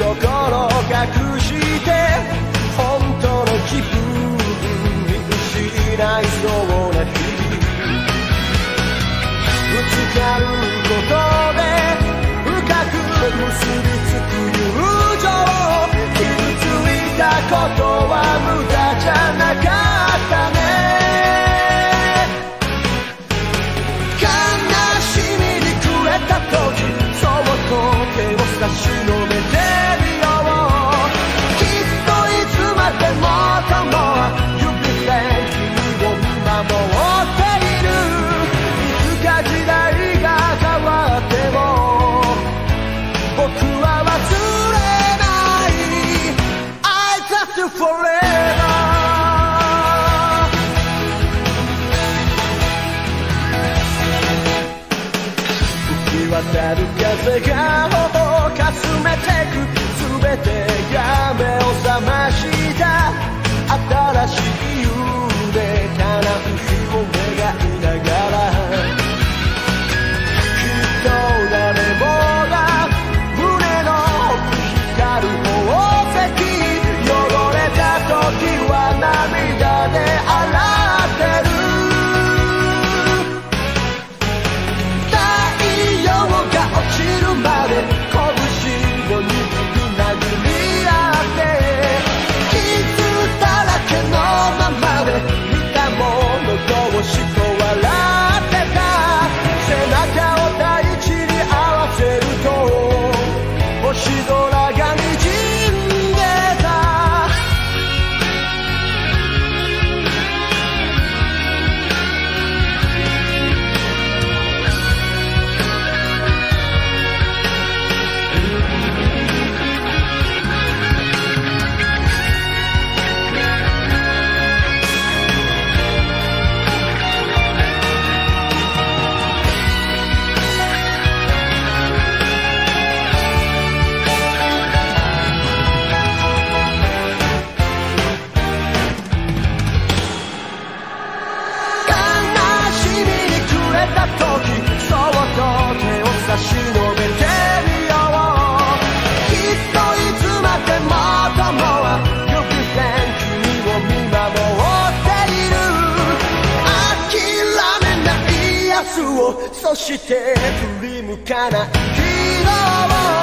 心隠して本当の自分見失いそうな日。ぶつかることで深く結びつく。は忘れない I trust you forever 渡る風がそして振り向かない。昨日